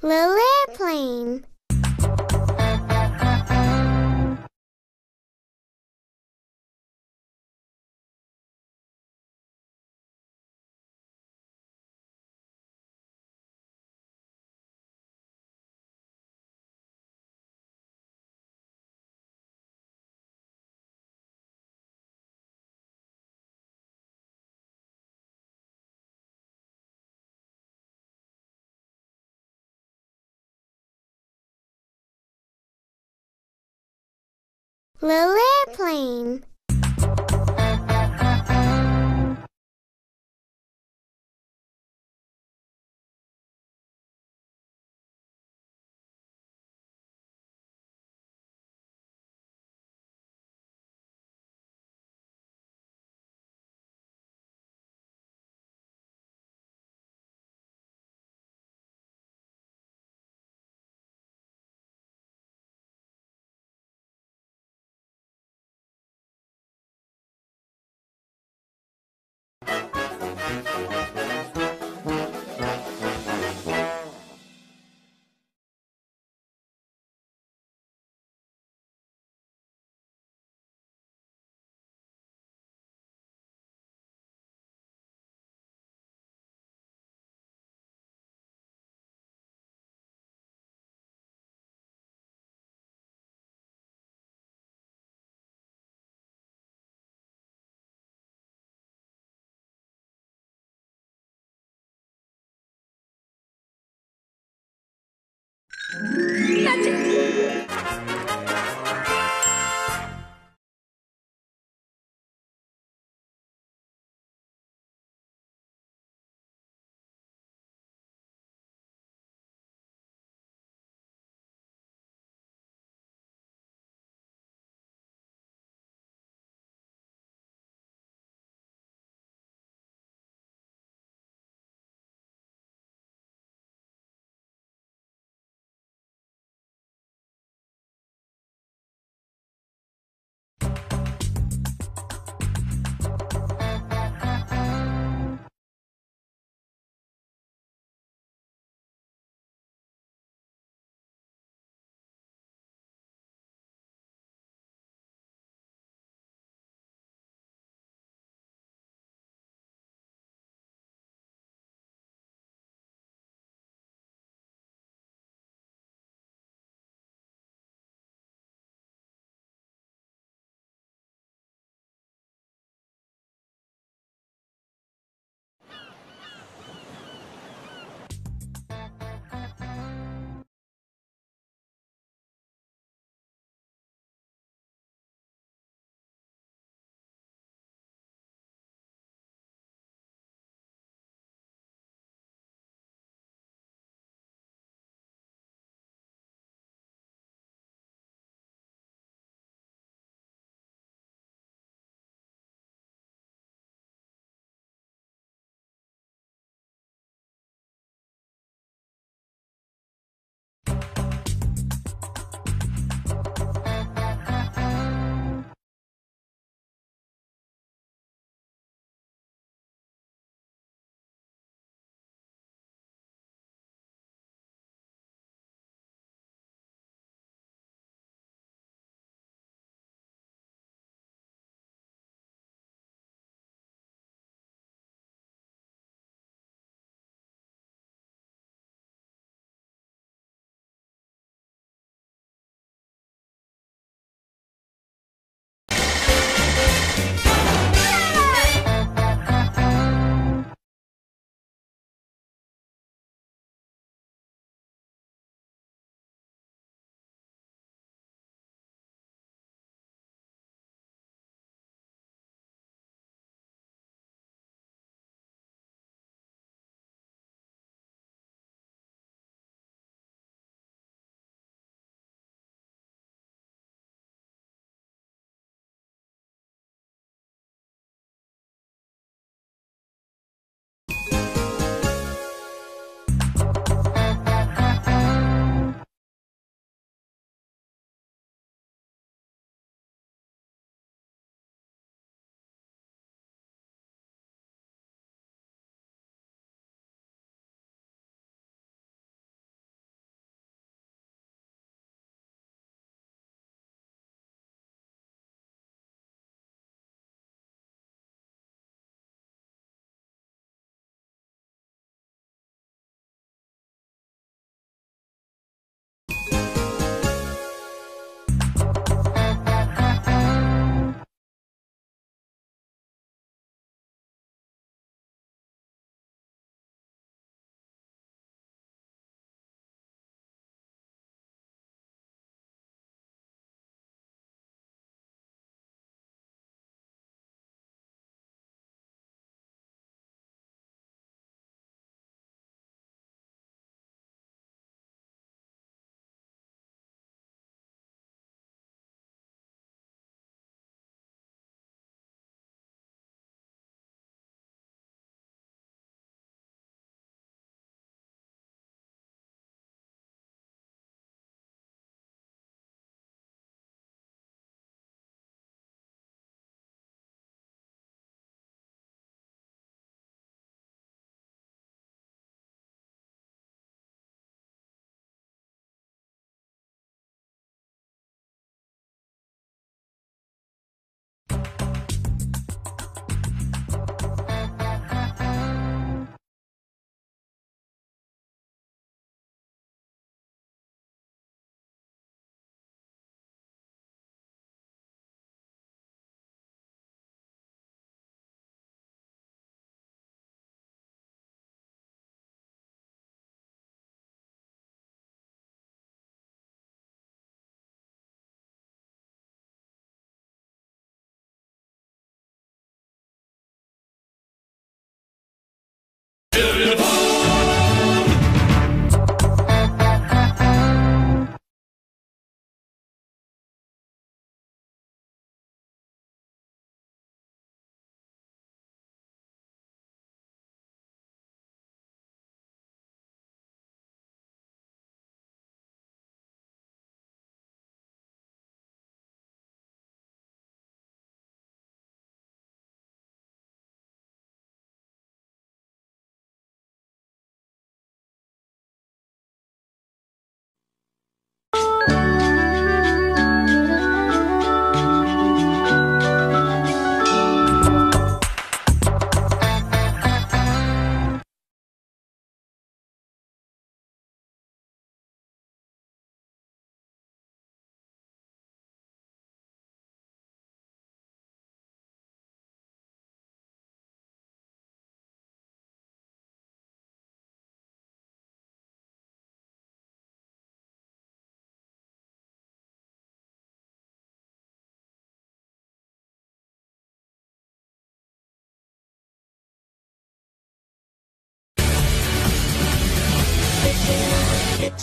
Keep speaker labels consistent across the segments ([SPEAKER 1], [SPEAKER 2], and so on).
[SPEAKER 1] Little airplane. Little airplane.
[SPEAKER 2] 那这次。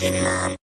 [SPEAKER 2] Mom.